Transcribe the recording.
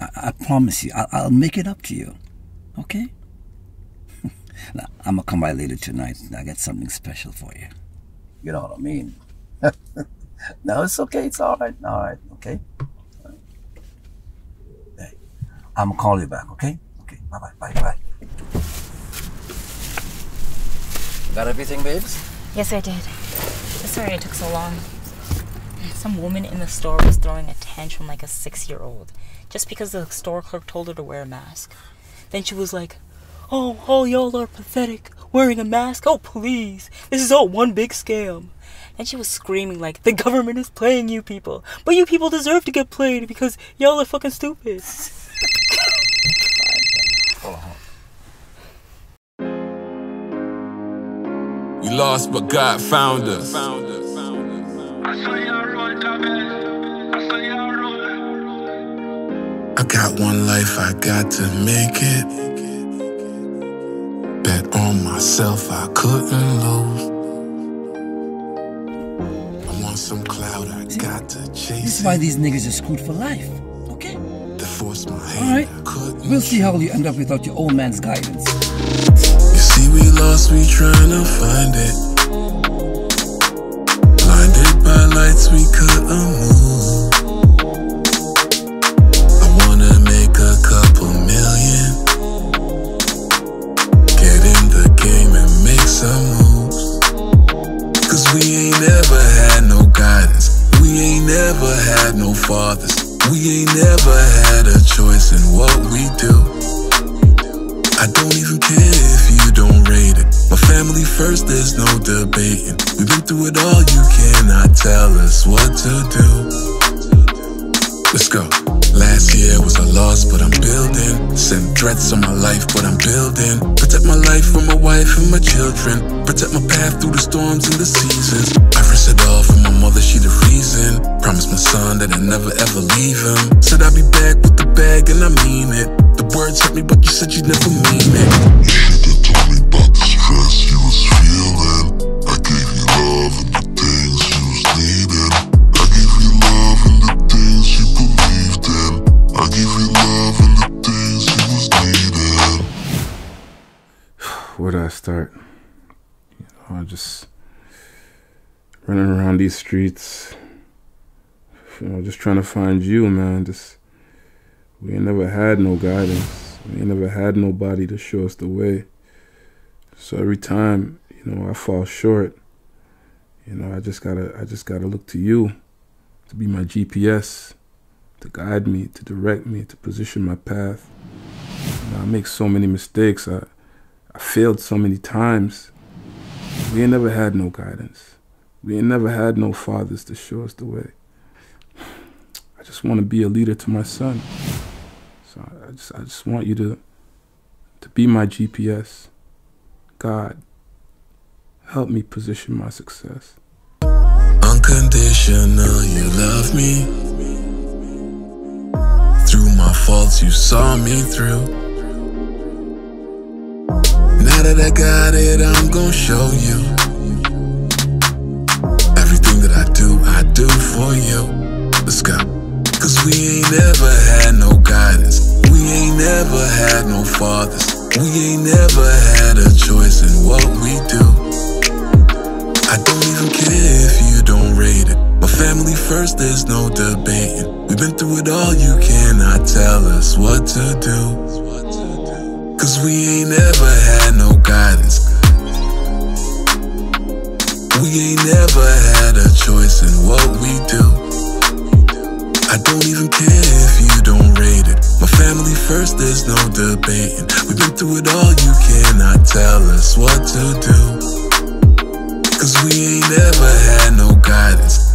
I, I promise you, I, I'll make it up to you. Okay? now, I'm gonna come by later tonight. I got something special for you. You know what I mean? no, it's okay. It's all right. All right. Okay. Hey, I'm gonna call you back. Okay? Okay. Bye bye. Bye bye. Got everything, babes? Yes, I did. Sorry it took so long. Some woman in the store was throwing a tantrum like a six year old just because the store clerk told her to wear a mask. Then she was like, Oh, all y'all are pathetic. Wearing a mask? Oh, please. This is all one big scam. And she was screaming like, The government is playing you people. But you people deserve to get played because y'all are fucking stupid. We lost, but God found us. I got one life, I got to make it. Bet on myself, I couldn't lose. I want some cloud, I got to chase. This chase is why these niggas are screwed for life. Okay? To force my hand, right. We'll see how you end up without your old man's guidance. You see, we lost, we trying to find it. By we couldn't move. I wanna make a couple million. Get in the game and make some moves. Cause we ain't never had no guidance. We ain't never had no fathers. We ain't never had a choice in what we do. I don't even care if you don't rate it. My family first, there's no debating. We've been through it all, you cannot tell us what to do. Let's go. Last year was a loss, but I'm building. Send threats on my life, but I'm building. Protect my life from my wife and my children. Protect my path through the storms and the seasons. I risked it all for my mother, she the reason. Promised my son that I'd never ever leave him. Said I'd be back with the bag, and I mean it. The words hurt me, but you said you'd never mean it. Should've told me about the stress you was feeling. I gave you love and the things you was needing. I gave you love and the things you believed in. I gave you love and the things you was needing. where do I start? You know, I just running around these streets, you know, just trying to find you, man. Just we ain't never had no guidance. We ain't never had nobody to show us the way. So every time, you know, I fall short. You know, I just gotta, I just gotta look to you to be my GPS, to guide me, to direct me, to position my path. You know, I make so many mistakes. I, I failed so many times. We ain't never had no guidance. We ain't never had no fathers to show us the way. Just want to be a leader to my son. So I just I just want you to to be my GPS. God, help me position my success. Unconditional, you love me. Through my faults, you saw me through. Now that I got it, I'm gonna show you. Everything that I do, I do for you. We ain't never had no guidance. We ain't never had no fathers. We ain't never had a choice in what we do. I don't even care if you don't rate it. My family first, there's no debating. We've been through it all, you cannot tell us what to do. Cause we ain't never had no guidance. We ain't never had a choice in what we do. I don't even care if you don't rate it. My family first, there's no debating. We've been through it all, you cannot tell us what to do. Cause we ain't never had no guidance.